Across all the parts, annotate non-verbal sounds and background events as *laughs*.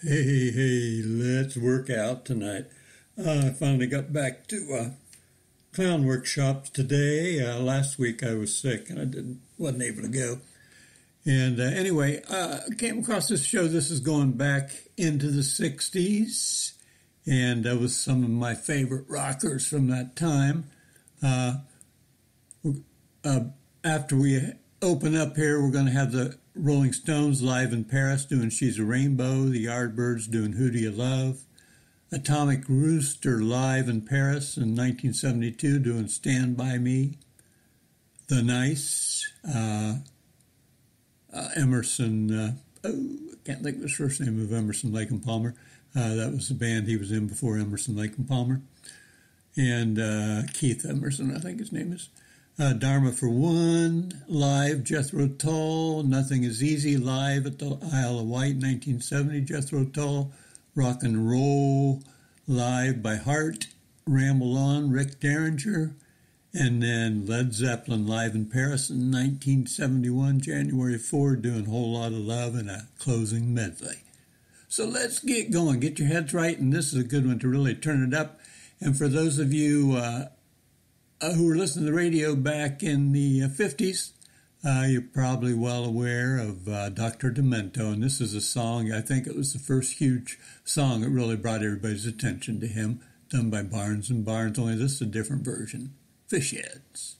Hey, hey, let's work out tonight. Uh, I finally got back to uh, clown workshops today. Uh, last week I was sick and I didn't wasn't able to go. And uh, anyway, uh, I came across this show. This is going back into the '60s, and that was some of my favorite rockers from that time. Uh, after we open up here, we're going to have the Rolling Stones live in Paris doing She's a Rainbow, the Yardbirds doing Who Do You Love, Atomic Rooster live in Paris in 1972 doing Stand By Me, The Nice, uh, uh, Emerson, uh, oh, I can't think of the first name of Emerson, Lake and Palmer. Uh, that was the band he was in before Emerson, Lake and Palmer. And uh, Keith Emerson, I think his name is. Uh, Dharma for One, live, Jethro Tull, Nothing is Easy, live at the Isle of Wight, 1970, Jethro Tull, Rock and Roll, live by Heart, Ramble On, Rick Derringer, and then Led Zeppelin live in Paris in 1971, January 4, doing a Whole Lotta Love and a closing medley. So let's get going. Get your heads right, and this is a good one to really turn it up. And for those of you uh, uh, who were listening to the radio back in the uh, 50s, uh, you're probably well aware of uh, Dr. Demento, and this is a song, I think it was the first huge song that really brought everybody's attention to him, done by Barnes and Barnes, only this is a different version. Fish heads.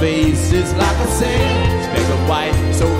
Comes in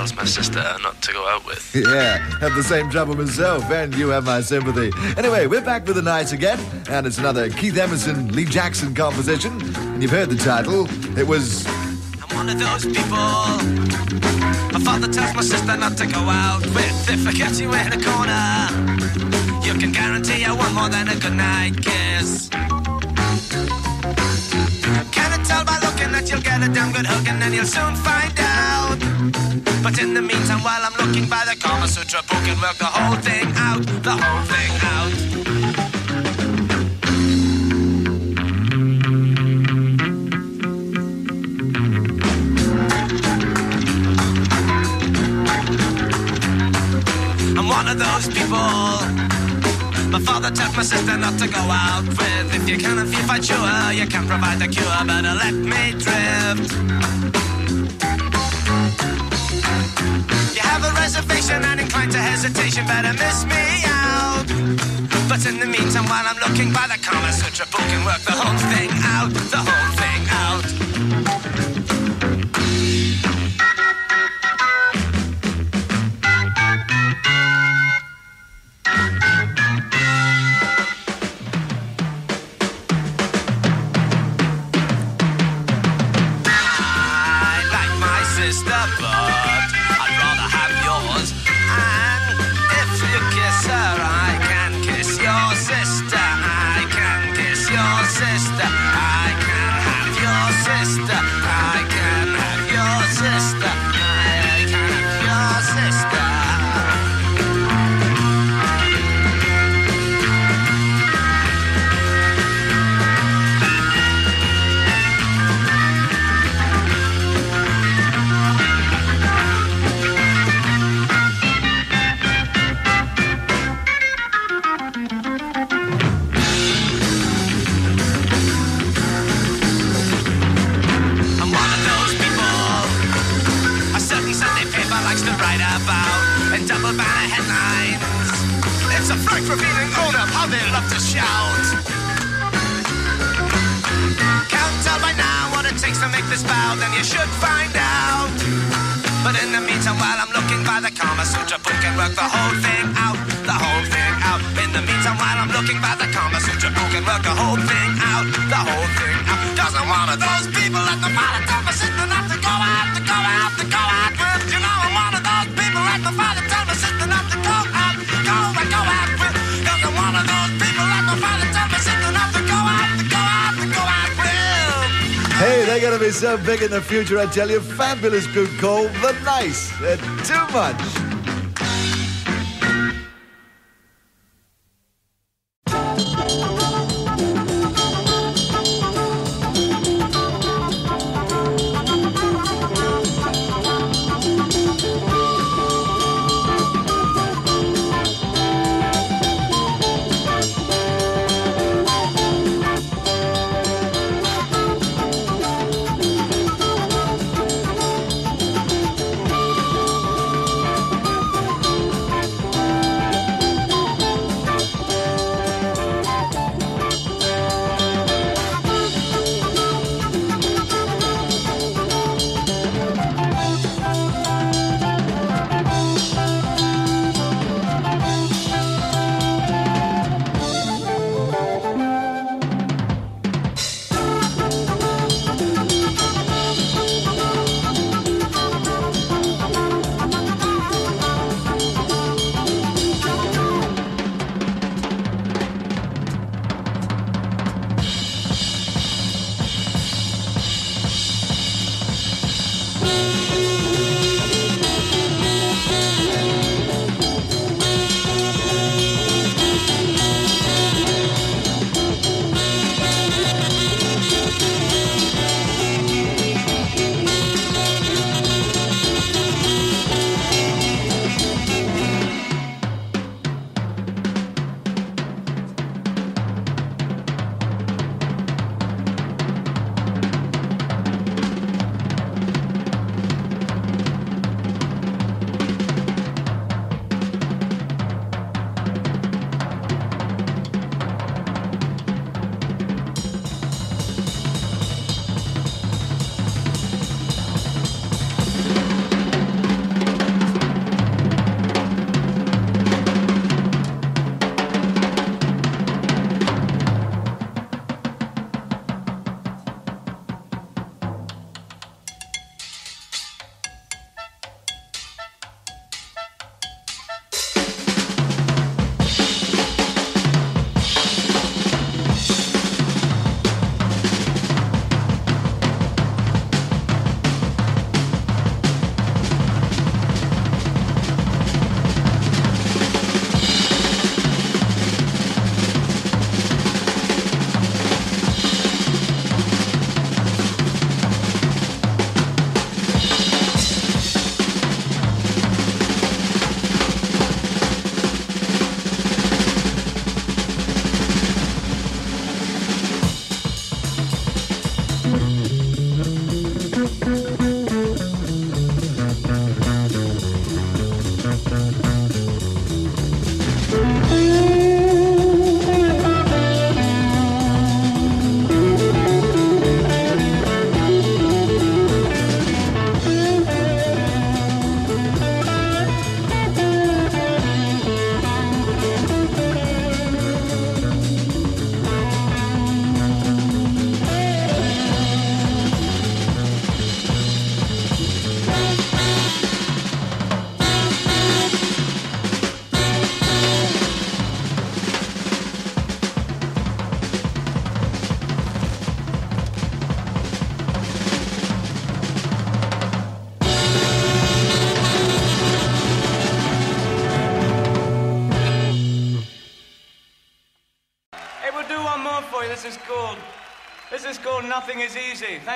tells my sister not to go out with. *laughs* Yeah, have the same trouble myself, and you have my sympathy. Anyway, we're back with the Nice again, and it's another Keith Emerson, Lee Jackson composition. And you've heard the title. It was I'm one of those people. My father tells my sister not to go out with. If I get you in a corner, you can guarantee I want more than a good night kiss. That you'll get a damn good hook and then you'll soon find out. But in the meantime, while I'm looking by the Kama Sutra book and work the whole thing out, the whole thing out. Tells my sister not to go out with. If you can, if you fight sure, you can provide the cure. Better let me drift. You have a reservation and inclined to hesitation. Better miss me out. But in the meantime, while I'm looking by the Kama Sutra book and work the whole thing out, the whole likes to write about and double banner headlines. It's a frank revealing ode of how they love to shout. Can't tell by now what it takes to make this bow, then you should find out. But in the meantime, while I'm looking by the Kama Sutra book and work the whole thing out, the whole thing out. In the meantime, while I'm looking by the Kama Sutra book and work the whole thing out, the whole thing out. I'm one of those people that the father tell me sister not to go out, to go out, to go out Hey, they're going to be so big in the future, I tell you. Fabulous group called The Nice. They're too much.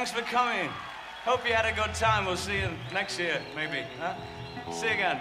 Thanks for coming. Hope you had a good time. We'll see you next year, maybe. Huh? See you again.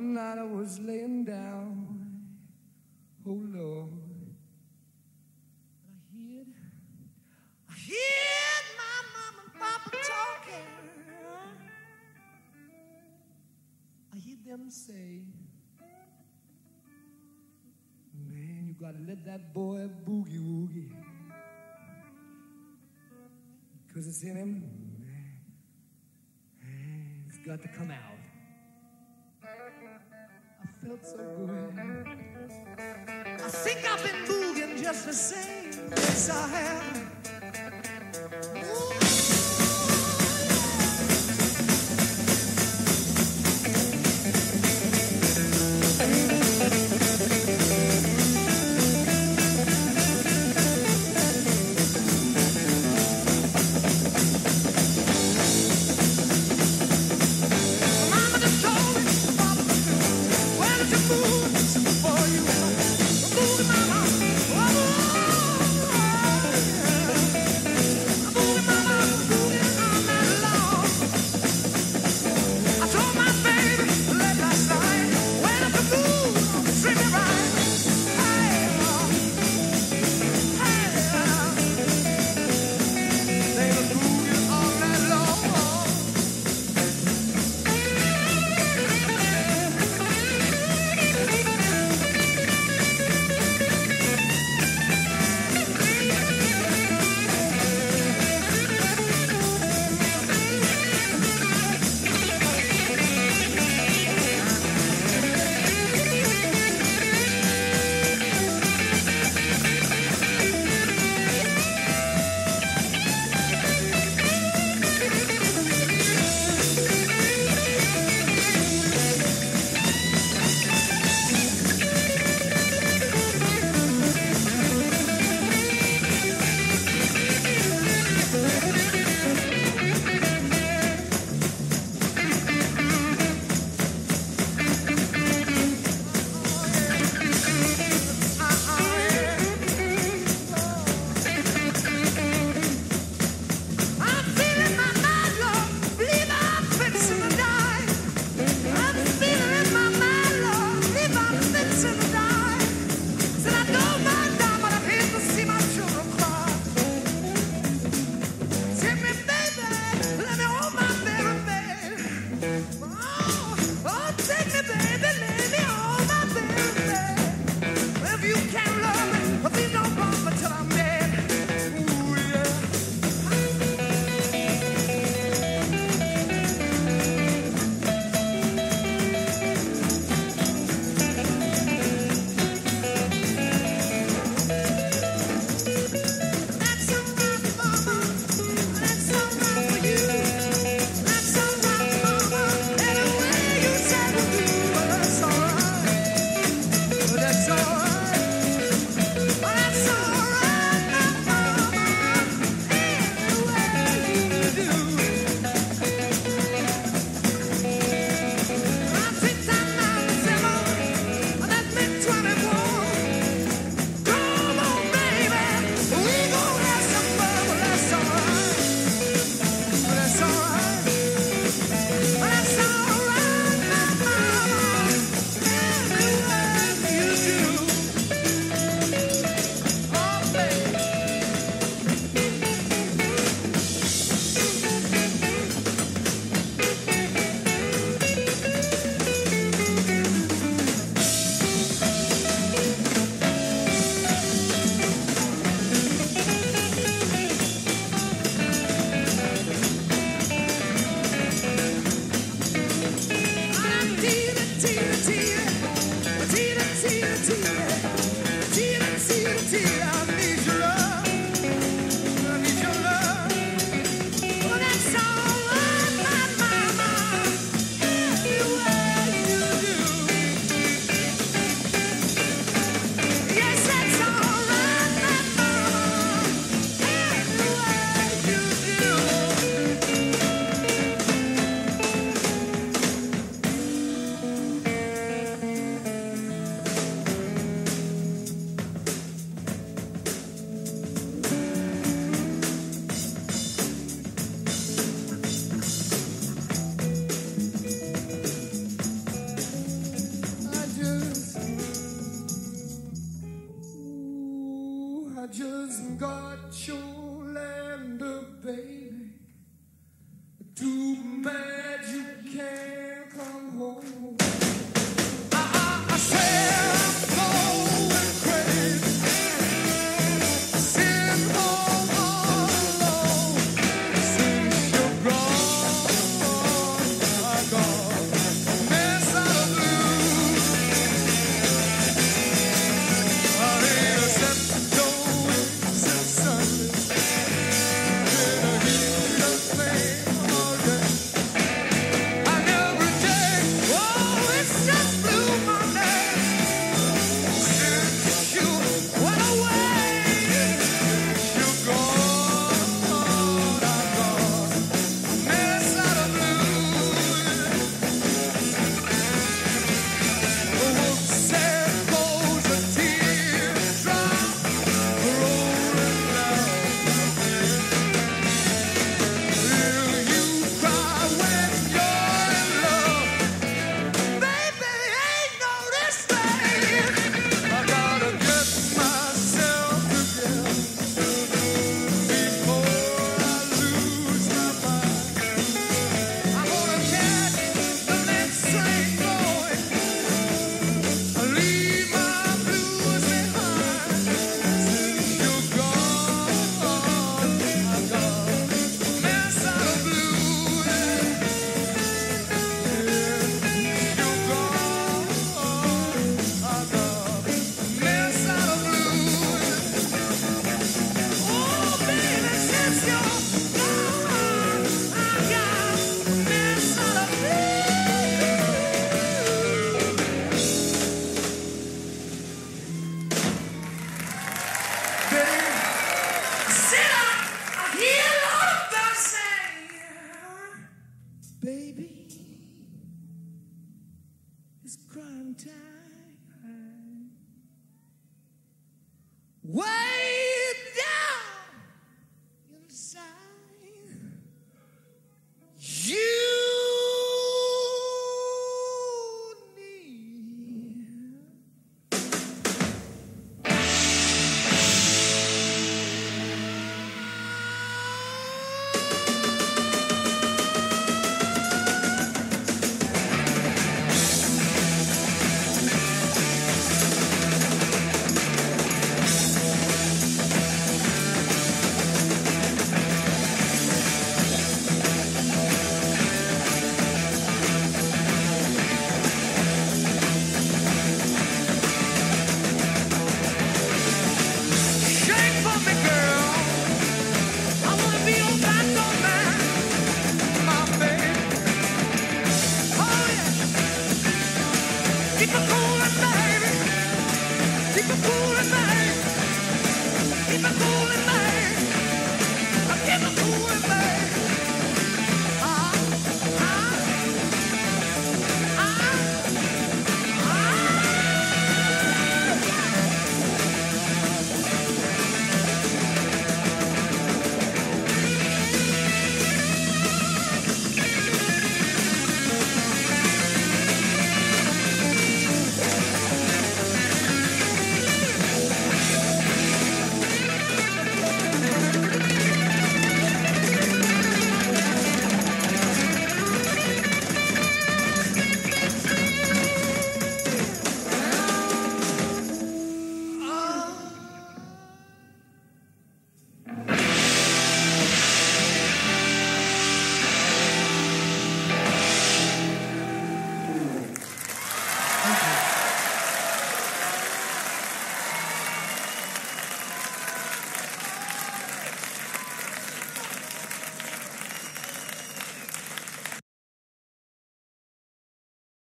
One night I was laying down. Oh Lord. and I heard, I heard my mama and papa talking. I heard them say, Man, you gotta let that boy boogie woogie. Cause it's in him. It's got to come out. Felt so good. I think I've been booging just the same. Yes, I have. Mama